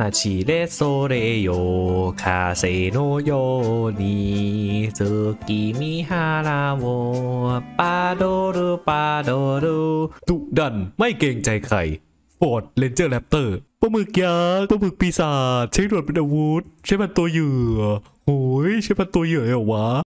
走れソリよ風のように月見原をパドルパドル ดุดันไม่เกรงใจใครฟอร์ดเรนเจอร์แรปเตอร์ปลาหมึกยักษ์ปลาหมึกปีศาจใช้หนวดเป็นอาวุธ ใช้มัดตัวเหยื่อโอ้ยใช้มัดตัวเหยื่อเหรอวะ